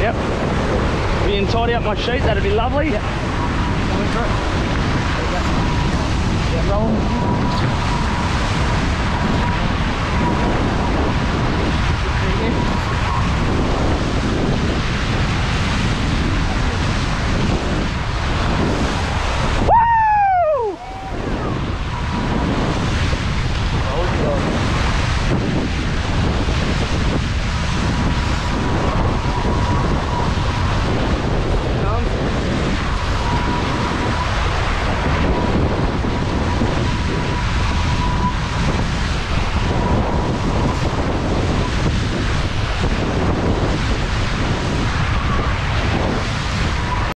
Yep. If can tidy up my sheet, that'd be lovely. Coming